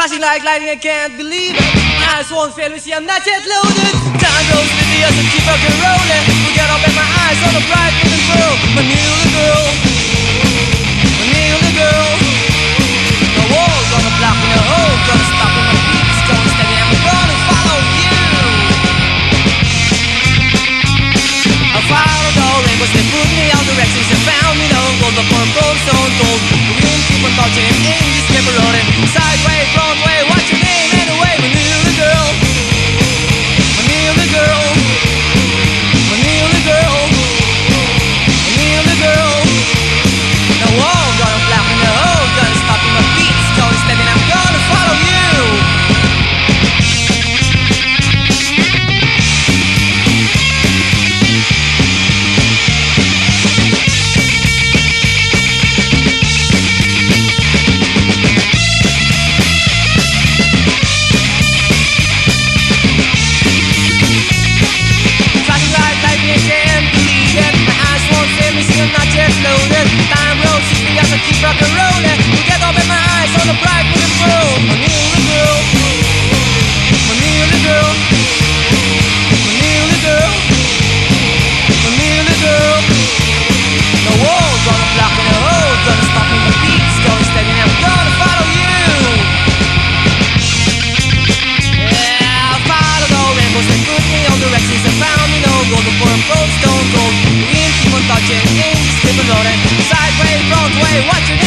Flashing like lightning, I can't believe it. Eyes won't fail me, see I'm not yet loaded. Time goes with the years and keep fucking rolling. Forget up in my eyes on a bright little girl. My new little girl. say what you